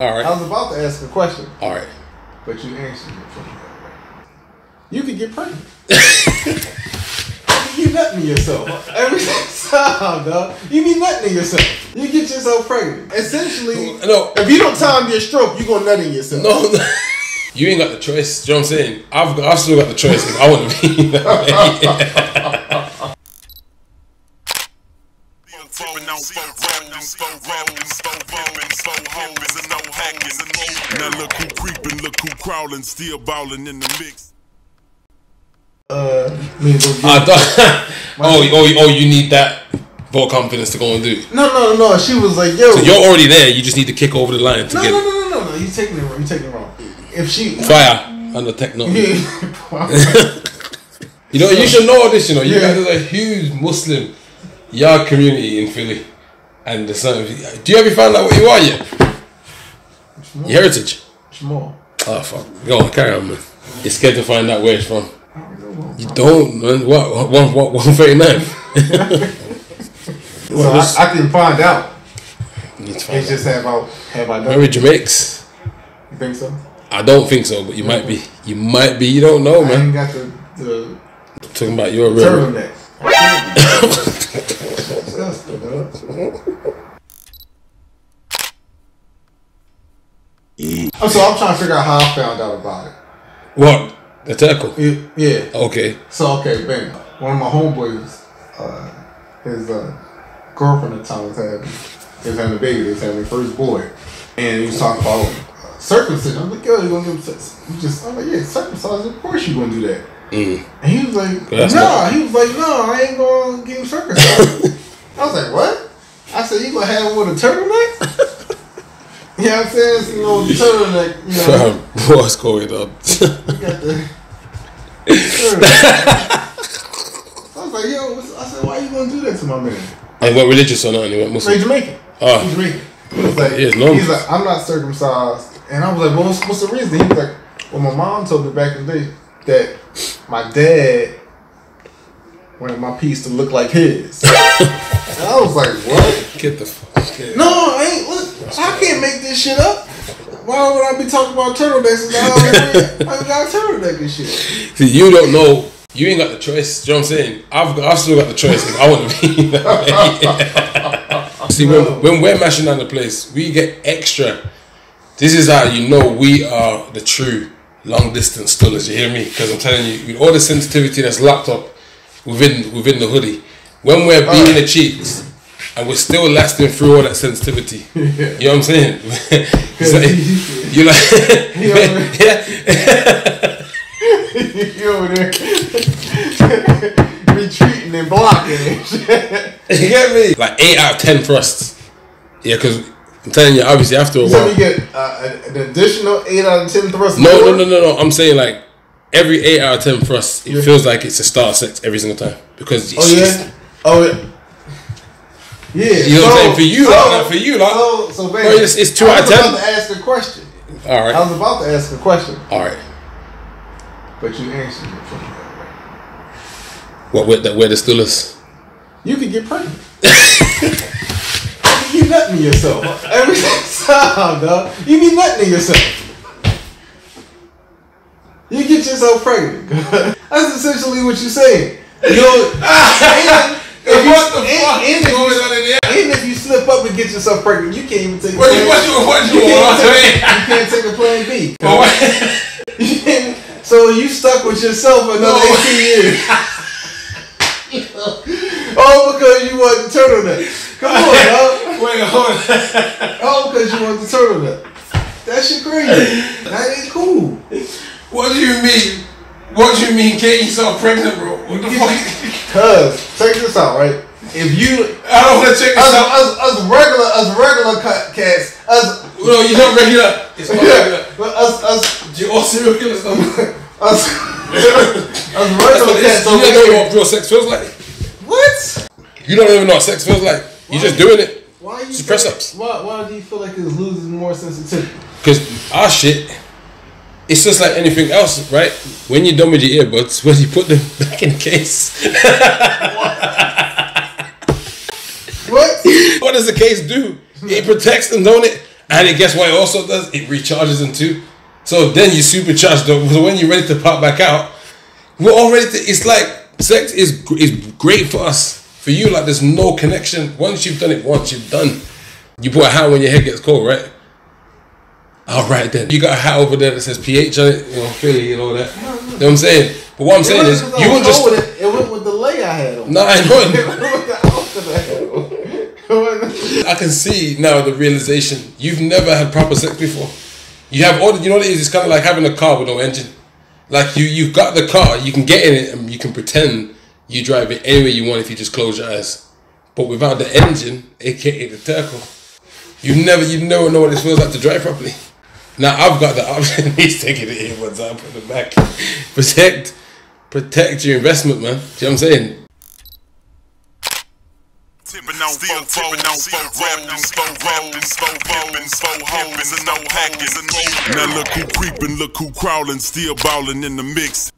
All I was about to ask a question, All right. but you answered it for me. You could get pregnant. you nutting yourself every time, dog. You be nutting yourself. You get yourself pregnant. Essentially, No. if you don't time your stroke, you gonna nut in yourself. No, no. You ain't got the choice. Do you know what I'm saying? I've got, I've still got the choice if I want to be that way. Crawling, still balling in the mix. Uh, me I thought, oh, oh, oh, you need that vote confidence to go and do it. No, no, no. She was like, "Yo, So you're already there. You just need to kick over the line to no, get no, no, no, no, no. You taking it wrong. You taking it wrong. If she, fire on the techno. yeah, You know, you should know this. You know, you Yeah. guys are a huge Muslim yard community in Philly, and the son. Do you ever find out what you are yet? Your heritage. small. Oh fuck. Go on, carry on, man. You're scared to find out where it's from. You don't, man. What? One, what? One thirty nine. So I, I can find out. Need to find It's out. just have I have I done? Maybe Jamaics. You think so? I don't think so, but you might be. You might be. You don't know, I man. ain't got the the Talking about you're a real. turtleneck. Disgusting, dog. Oh, so I'm trying to figure out how I found out about it. What? The turtle. Yeah, yeah. Okay. So okay, bang. One of my homeboys, uh, his uh, girlfriend at the time was having, was having a baby. They was having their first boy, and he was talking about uh, circumcision. I'm like, yo, you gonna give him? You just, I'm like, yeah, circumcised. Of course you're gonna do that. Mm. And he was like, no. nah. not- He was like, no, I ain't gonna get him circumcised. I was like, what? I said, you gonna have him with a turtleneck? You know what I'm saying? Know, with the turtleneck, you know, Fam, what's going on? you got the. I was like, yo, what's, I said, why are you gonna do that to my man? and what religious or not? He went So he's Jamaican. Oh. He's Jamaican. He was like, normal. he's like, I'm not circumcised. And I was like, well, what's, what's the reason? He was like, well, my mom told me back in the day that my dad wanted my piece to look like his. and I was like, what? Get the fuck. No, I ain't. Look, I can't make this shit up. Why would I be talking about turtlenecks I I got turtleneck and shit? See, you don't know. You ain't got the choice. You know what I'm saying? I've got, I've still got the choice if I want to be that. See, when, when we're mashing down the place, we get extra. This is how you know we are the true long distance stullers. You hear me? Because I'm telling you, with all the sensitivity that's locked up within within the hoodie, when we're beating the cheeks and we're still lasting through all that sensitivity, you know what I'm saying? It's like- you're like, yeah. you over there retreating and blocking and shit. You get me? Like eight out of ten thrusts. Yeah, because I'm telling you, obviously after a So while. you get uh, an additional eight out of ten thrusts. No, no, no, no, no. I'm saying like every eight out of ten thrusts, it Yeah. feels like it's a star sex every single time because Oh yeah. Oh yeah. Yeah. You know what I'm saying? For you, like, not for you, like. So, so baby, Bro, it's- it's two I out of was 10. about to ask a question. All right. I was about to ask a question, all right. but you answered it for me. That way. What where the where the stillers? You could get pregnant. you be nutting yourself every time, dog. You be nutting yourself. You get yourself pregnant. That's essentially what you're saying. You know, if you, What the and- fuck and is you- going on in? And if you slip up and get yourself pregnant, you can't even take a What plan. you what you what you, you can't want? take, you can't take a plan B. Oh. You so you stuck with yourself for another No. 18 years. All because you want the turtleneck. Come on, dog. Wait, hold on. All because you want the turtleneck. That shit crazy. That ain't cool. What do you mean? What do you mean getting yourself pregnant, bro? What the fuck? Cause check this out, right? If you I don't want to check us, out. us, us regular us regular cut cats us No, you're not regular. It's not regular. but us us You all serial killers, though. us us regular what it is. cats You don't know what real sex feels like. What? You don't even know what sex feels like. You're just doing it. Why you Just press ups. Why why do you feel like it loses more sensitivity? Because our shit, it's just like anything else, right? When you're done with your earbuds, when you put them back in the case, What? what does the case do? It protects them, don't it? And it, guess what it also does? It recharges them too. So then you supercharge them. So when you're ready to pop back out, we're all ready to. It's like sex is is great for us. For you, like there's no connection. Once you've done it once, you've done. You put a hat when your head gets cold, right? All right then. You got a hat over there that says pH on it, you know, Philly and all that. You know what I'm saying? But what I'm saying is, you wouldn't just. It, it went with the lay I had on. No, I It know. went with the I had on. I can see now the realization. You've never had proper sex before. You have all. the- You know what it is? It's kind of like having a car with no engine. Like you, you've got the car. You can get in it and you can pretend you drive it anywhere you want if you just close your eyes. But without the engine, aka the turtle, you never, you never know what it feels like to drive properly. Now I've got the option. He's taking it in once I put it back. Protect, protect your investment, man. See what I'm saying? Tipping on still tipping on four rapping, four rapping, four pimping, four hoes and no packers Now look who creeping, look who crawling, still ballin' in the mix.